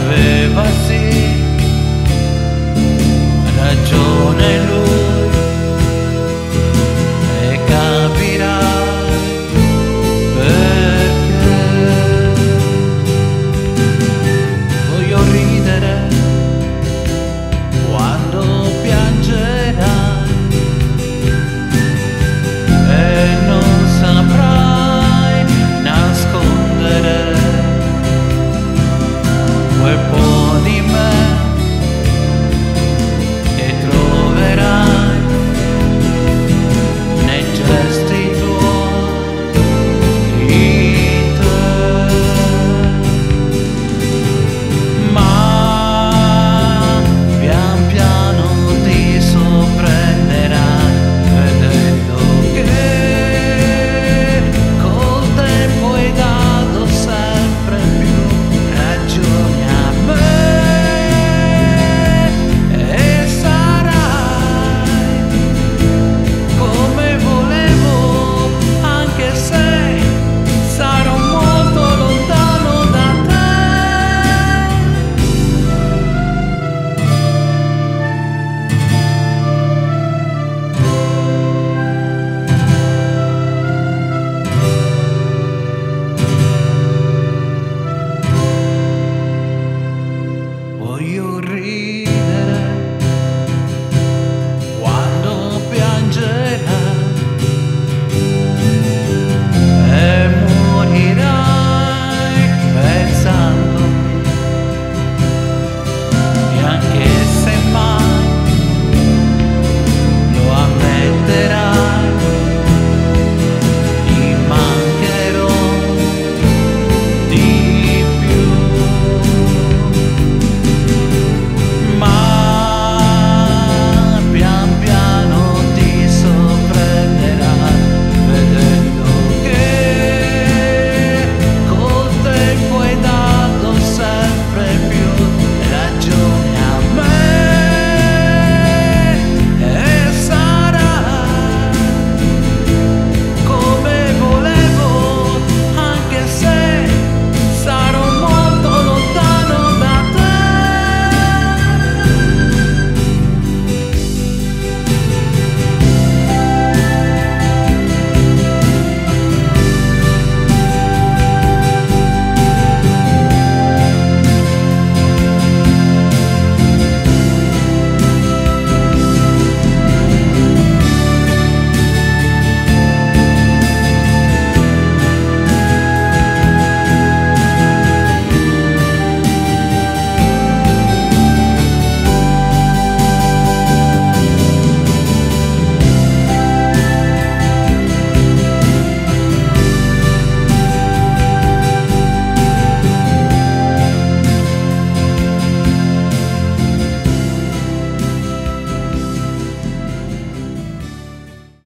aveva sì ragione lui.